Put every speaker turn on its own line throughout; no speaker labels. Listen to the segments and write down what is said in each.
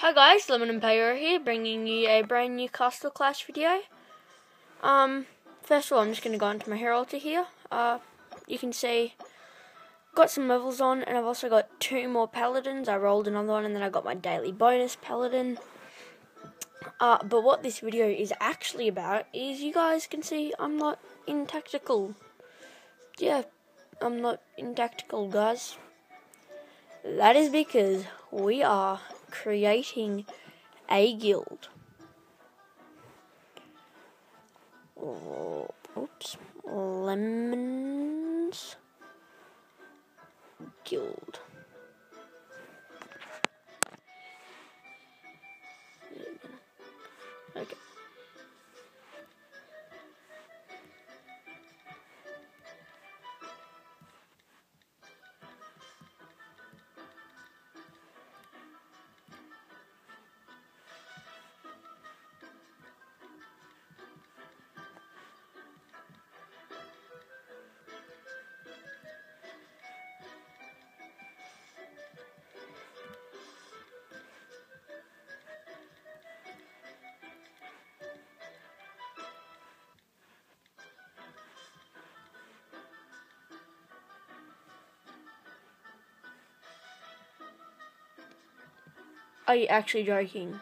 Hi guys, Lemon and Paeroa here, bringing you a brand new Castle Clash video. Um, first of all, I'm just going to go into my Heraldry here. Uh, you can see, got some levels on, and I've also got two more Paladins. I rolled another one, and then I got my daily bonus Paladin. Uh, but what this video is actually about is you guys can see I'm not in tactical. Yeah, I'm not in tactical, guys. That is because we are creating a guild. Oops, lemons guild. Are you actually joking?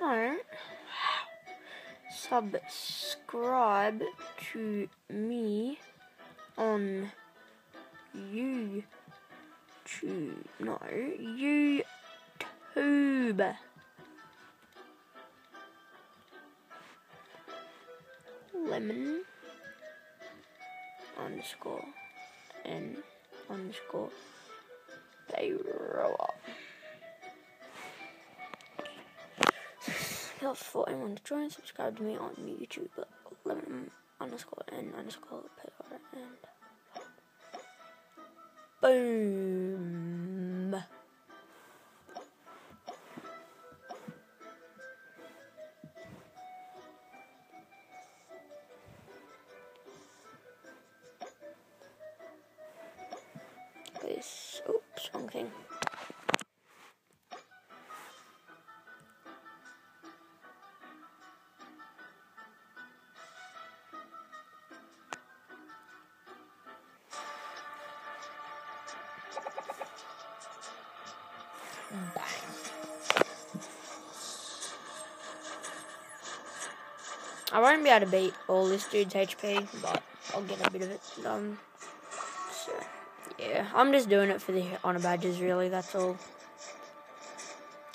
No. Subscribe to me on YouTube. No, YouTube. Lemon underscore n underscore Paeroa. Help for anyone to join, subscribe to me on YouTube at lemon underscore and underscore and boom. Bang. I won't be able to beat all this dude's HP, but I'll get a bit of it. Um, so. Yeah, I'm just doing it for the honor badges, really, that's all.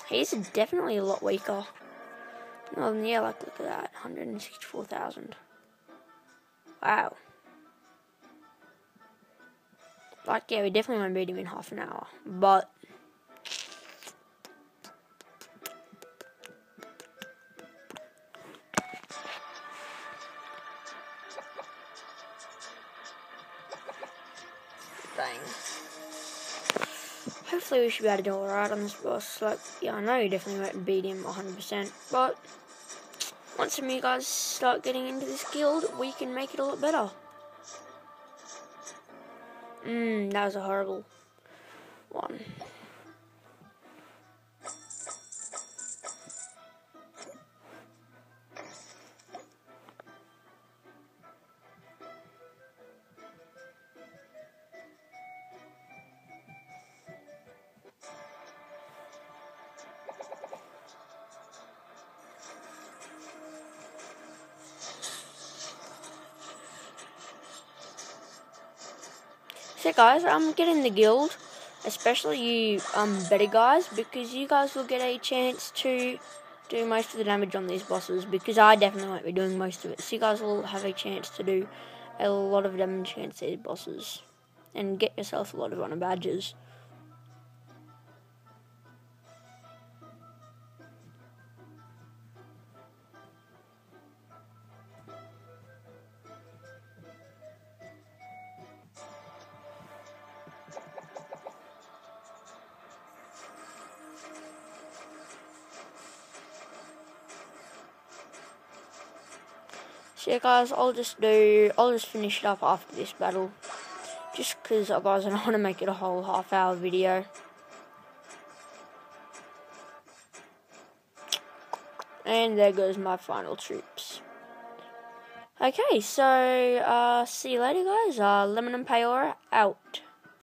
He's definitely a lot weaker. Oh, yeah, like, look at that, 164,000. Wow. Like, yeah, we definitely won't beat him in half an hour, but... Bang. Hopefully we should be able to do alright on this boss. Like, yeah, I know you definitely won't beat him 100%, but once some of you guys start getting into this guild, we can make it a lot better. Mmm, that was a horrible one. So guys, I'm getting the guild, especially you um better guys, because you guys will get a chance to do most of the damage on these bosses, because I definitely won't be doing most of it. So you guys will have a chance to do a lot of damage against these bosses, and get yourself a lot of honor badges. So yeah guys, I'll just do, I'll just finish it up after this battle. Just because otherwise I don't want to make it a whole half hour video. And there goes my final troops. Okay, so uh, see you later, guys. Uh, Lemon and Paeroa out.